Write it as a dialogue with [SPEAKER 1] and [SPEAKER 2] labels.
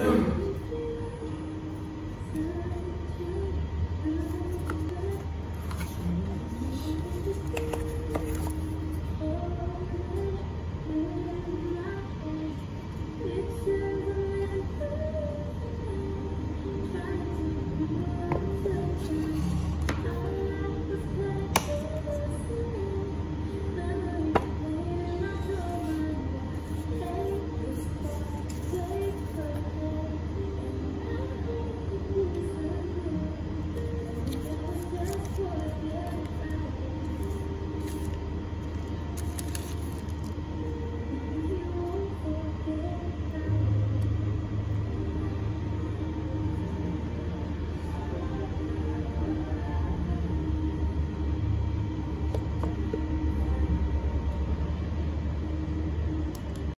[SPEAKER 1] Um,